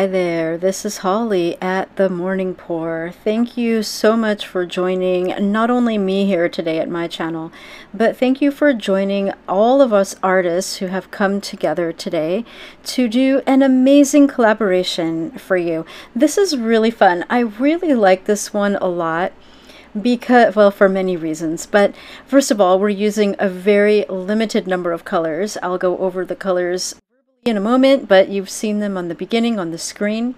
Hi there, this is Holly at the Morning Pour. Thank you so much for joining not only me here today at my channel, but thank you for joining all of us artists who have come together today to do an amazing collaboration for you. This is really fun. I really like this one a lot because well for many reasons but first of all we're using a very limited number of colors i'll go over the colors in a moment, but you've seen them on the beginning on the screen.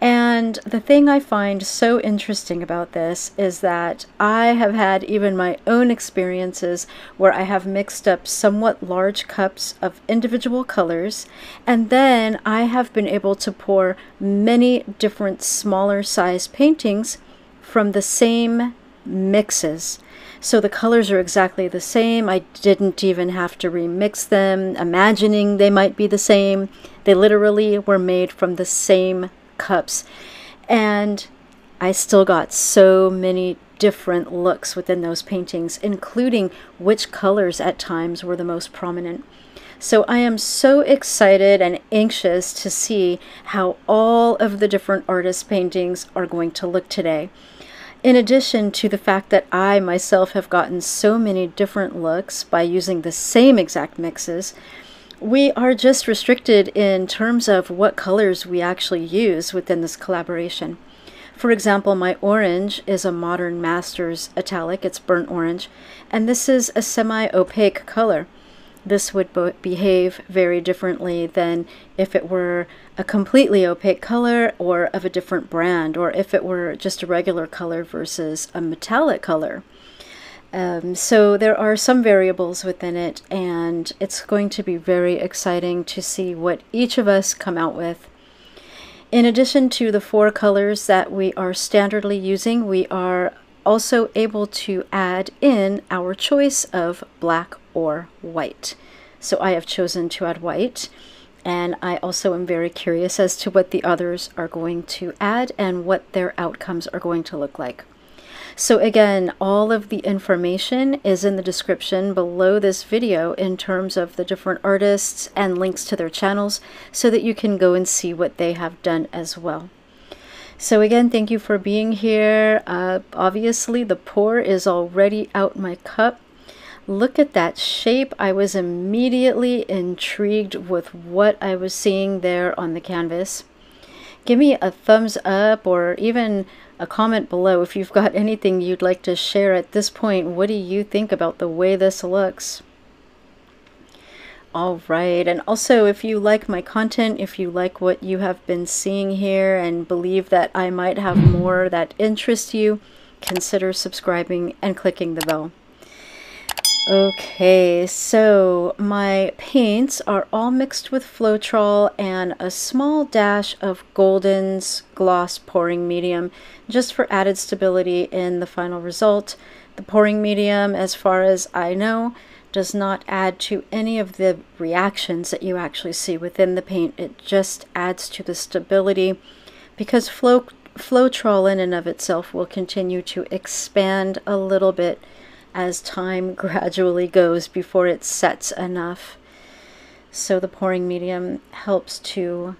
And the thing I find so interesting about this is that I have had even my own experiences where I have mixed up somewhat large cups of individual colors, and then I have been able to pour many different smaller size paintings from the same mixes. So the colors are exactly the same. I didn't even have to remix them, imagining they might be the same. They literally were made from the same cups. And I still got so many different looks within those paintings, including which colors at times were the most prominent. So I am so excited and anxious to see how all of the different artists' paintings are going to look today. In addition to the fact that I myself have gotten so many different looks by using the same exact mixes, we are just restricted in terms of what colors we actually use within this collaboration. For example, my orange is a Modern Masters metallic, it's burnt orange, and this is a semi-opaque color this would behave very differently than if it were a completely opaque color or of a different brand, or if it were just a regular color versus a metallic color. Um, so there are some variables within it, and it's going to be very exciting to see what each of us come out with. In addition to the four colors that we are standardly using, we are also able to add in our choice of black or white. So I have chosen to add white and I also am very curious as to what the others are going to add and what their outcomes are going to look like. So again, all of the information is in the description below this video in terms of the different artists and links to their channels so that you can go and see what they have done as well. So again, thank you for being here. Uh, obviously, the pour is already out my cup. Look at that shape. I was immediately intrigued with what I was seeing there on the canvas. Give me a thumbs up or even a comment below if you've got anything you'd like to share at this point. What do you think about the way this looks? All right. And also, if you like my content, if you like what you have been seeing here and believe that I might have more that interest you, consider subscribing and clicking the bell. Okay, so my paints are all mixed with Floetrol and a small dash of Golden's Gloss Pouring Medium just for added stability in the final result. The pouring medium, as far as I know, does not add to any of the reactions that you actually see within the paint. It just adds to the stability because flow Floetrol in and of itself will continue to expand a little bit as time gradually goes before it sets enough. So the pouring medium helps to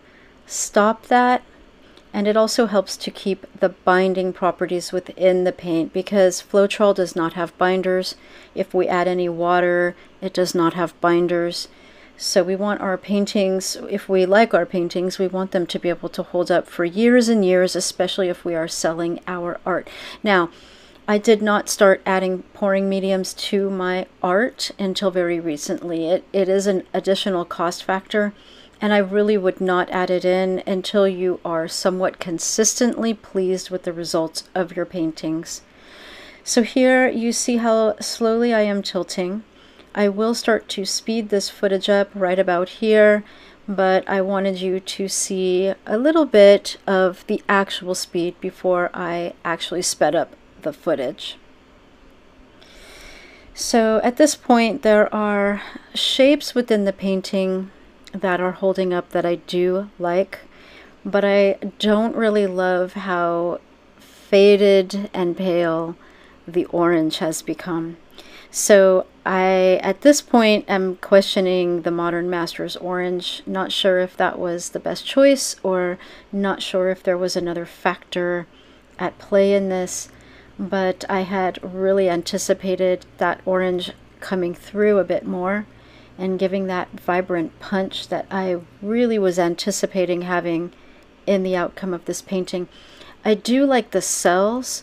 stop that and it also helps to keep the binding properties within the paint because Floetrol does not have binders. If we add any water, it does not have binders. So we want our paintings, if we like our paintings, we want them to be able to hold up for years and years, especially if we are selling our art. Now, I did not start adding pouring mediums to my art until very recently. It, it is an additional cost factor and I really would not add it in until you are somewhat consistently pleased with the results of your paintings. So here you see how slowly I am tilting. I will start to speed this footage up right about here, but I wanted you to see a little bit of the actual speed before I actually sped up the footage. So at this point there are shapes within the painting that are holding up that I do like, but I don't really love how faded and pale the orange has become. So I, at this point, am questioning the Modern Masters Orange. Not sure if that was the best choice or not sure if there was another factor at play in this. But I had really anticipated that orange coming through a bit more and giving that vibrant punch that I really was anticipating having in the outcome of this painting. I do like the cells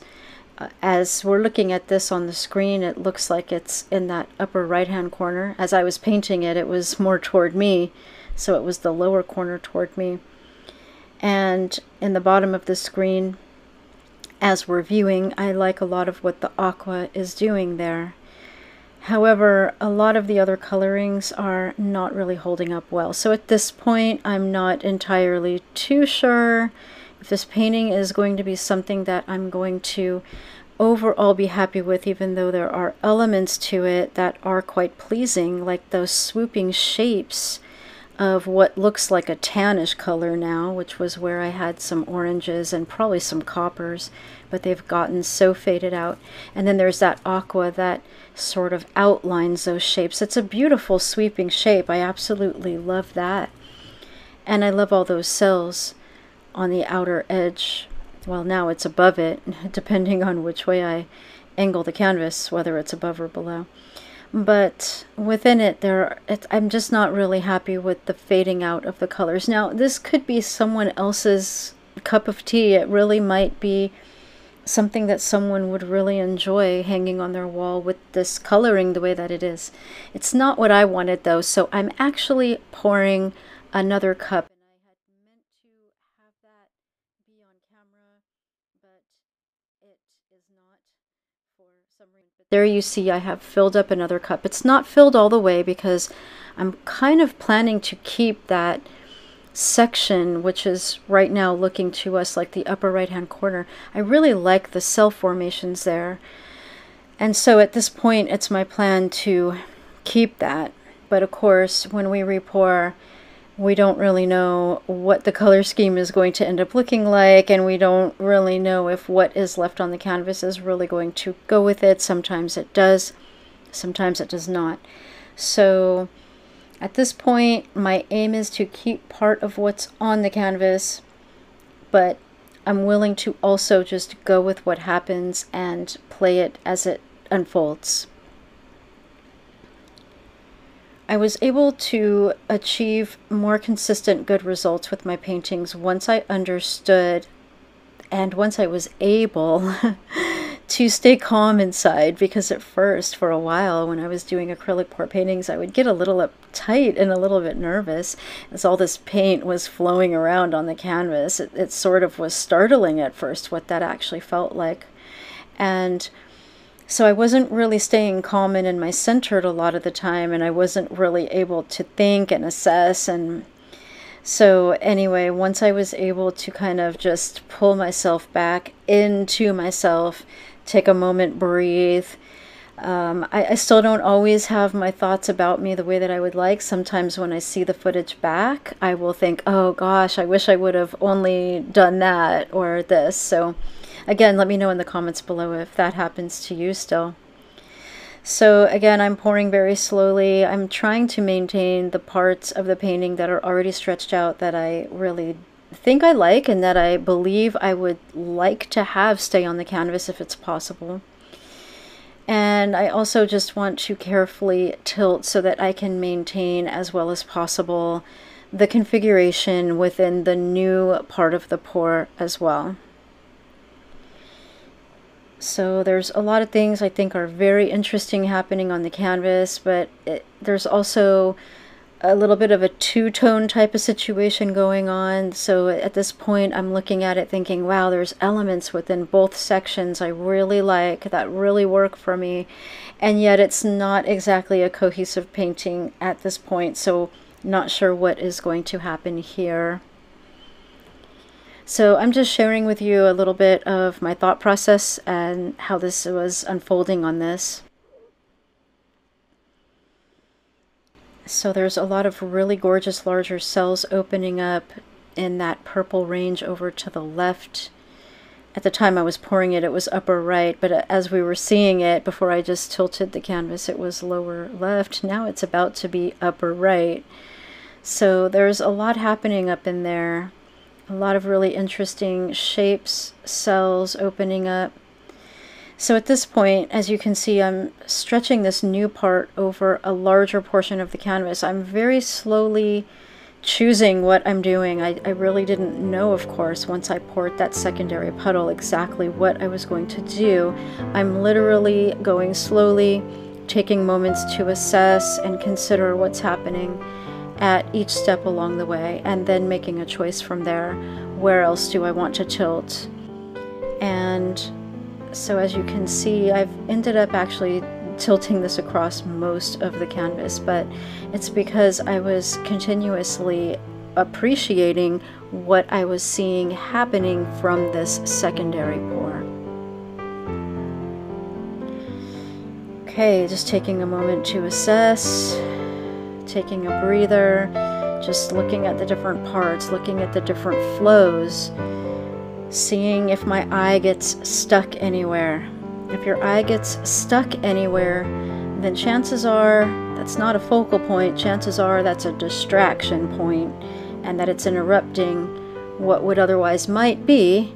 uh, as we're looking at this on the screen, it looks like it's in that upper right hand corner. As I was painting it, it was more toward me, so it was the lower corner toward me. And in the bottom of the screen, as we're viewing, I like a lot of what the aqua is doing there. However, a lot of the other colorings are not really holding up well. So at this point, I'm not entirely too sure if this painting is going to be something that I'm going to overall be happy with, even though there are elements to it that are quite pleasing, like those swooping shapes of what looks like a tannish color now, which was where I had some oranges and probably some coppers, but they've gotten so faded out. And then there's that aqua that sort of outlines those shapes. It's a beautiful sweeping shape. I absolutely love that. And I love all those cells on the outer edge. Well, now it's above it, depending on which way I angle the canvas, whether it's above or below. But within it, there, I'm just not really happy with the fading out of the colors. Now, this could be someone else's cup of tea. It really might be something that someone would really enjoy hanging on their wall with this coloring the way that it is. It's not what I wanted though, so I'm actually pouring another cup There you see I have filled up another cup. It's not filled all the way because I'm kind of planning to keep that section, which is right now looking to us like the upper right hand corner. I really like the cell formations there. And so at this point, it's my plan to keep that. But of course, when we repour, we don't really know what the color scheme is going to end up looking like and we don't really know if what is left on the canvas is really going to go with it. Sometimes it does, sometimes it does not. So at this point my aim is to keep part of what's on the canvas but I'm willing to also just go with what happens and play it as it unfolds. I was able to achieve more consistent good results with my paintings once I understood and once I was able to stay calm inside because at first for a while when I was doing acrylic pour paintings I would get a little uptight and a little bit nervous as all this paint was flowing around on the canvas. It, it sort of was startling at first what that actually felt like. And so I wasn't really staying calm and in my centered a lot of the time, and I wasn't really able to think and assess. And so, anyway, once I was able to kind of just pull myself back into myself, take a moment, breathe. Um, I, I still don't always have my thoughts about me the way that I would like. Sometimes when I see the footage back, I will think, oh gosh, I wish I would have only done that or this. So, Again, let me know in the comments below if that happens to you still. So again, I'm pouring very slowly. I'm trying to maintain the parts of the painting that are already stretched out that I really think I like and that I believe I would like to have stay on the canvas if it's possible. And I also just want to carefully tilt so that I can maintain as well as possible the configuration within the new part of the pour as well. So there's a lot of things I think are very interesting happening on the canvas, but it, there's also a little bit of a two-tone type of situation going on. So at this point, I'm looking at it thinking, wow, there's elements within both sections I really like that really work for me. And yet it's not exactly a cohesive painting at this point. So not sure what is going to happen here. So I'm just sharing with you a little bit of my thought process and how this was unfolding on this. So there's a lot of really gorgeous larger cells opening up in that purple range over to the left. at the time I was pouring it, it was upper right, but uh, as we were seeing it before I just tilted the canvas, it was lower left. Now it's about to be upper right. So there's a lot happening up in there. A lot of really interesting shapes, cells opening up. So at this point, as you can see, I'm stretching this new part over a larger portion of the canvas. I'm very slowly choosing what I'm doing. I, I really didn't know, of course, once I poured that secondary puddle exactly what I was going to do. I'm literally going slowly, taking moments to assess and consider what's happening at each step along the way, and then making a choice from there. Where else do I want to tilt? And so as you can see, I've ended up actually tilting this across most of the canvas, but it's because I was continuously appreciating what I was seeing happening from this secondary pour. Okay, just taking a moment to assess, taking a breather, just looking at the different parts, looking at the different flows, seeing if my eye gets stuck anywhere, if your eye gets stuck anywhere, then chances are that's not a focal point. Chances are that's a distraction point and that it's interrupting what would otherwise might be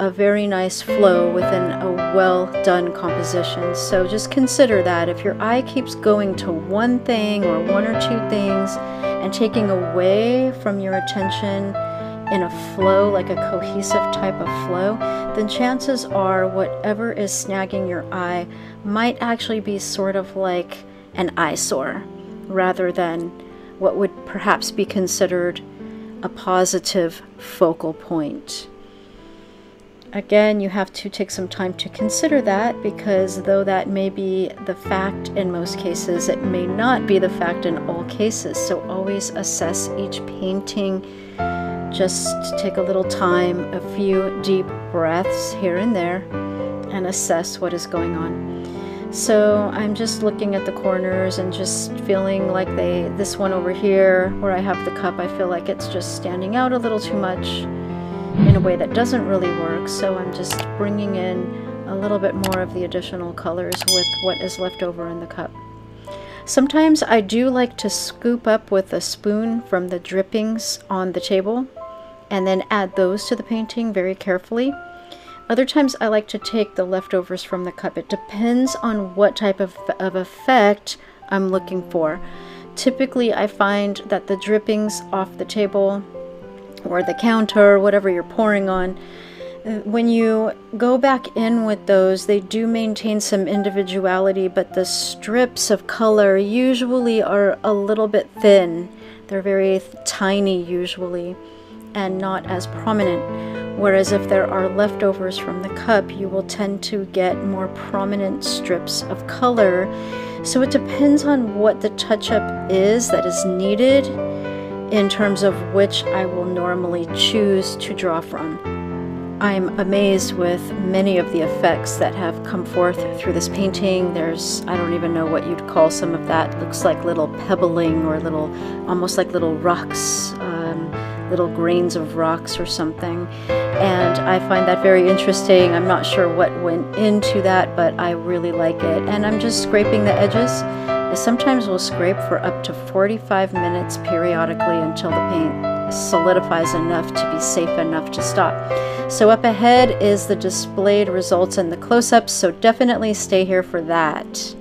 a very nice flow within a well done composition. So just consider that if your eye keeps going to one thing or one or two things and taking away from your attention in a flow, like a cohesive type of flow, then chances are whatever is snagging your eye might actually be sort of like an eyesore rather than what would perhaps be considered a positive focal point. Again, you have to take some time to consider that because though that may be the fact in most cases, it may not be the fact in all cases. So always assess each painting just take a little time, a few deep breaths here and there, and assess what is going on. So I'm just looking at the corners and just feeling like they, this one over here where I have the cup, I feel like it's just standing out a little too much in a way that doesn't really work. So I'm just bringing in a little bit more of the additional colors with what is left over in the cup. Sometimes I do like to scoop up with a spoon from the drippings on the table and then add those to the painting very carefully. Other times I like to take the leftovers from the cup. It depends on what type of, of effect I'm looking for. Typically I find that the drippings off the table or the counter, whatever you're pouring on, uh, when you go back in with those, they do maintain some individuality, but the strips of color usually are a little bit thin. They're very tiny usually and not as prominent. Whereas if there are leftovers from the cup, you will tend to get more prominent strips of color. So it depends on what the touch-up is that is needed in terms of which I will normally choose to draw from. I'm amazed with many of the effects that have come forth through this painting. There's, I don't even know what you'd call some of that. Looks like little pebbling or little, almost like little rocks. Um, little grains of rocks or something. And I find that very interesting. I'm not sure what went into that, but I really like it. And I'm just scraping the edges. Sometimes we'll scrape for up to 45 minutes periodically until the paint solidifies enough to be safe enough to stop. So up ahead is the displayed results and the close-ups, so definitely stay here for that.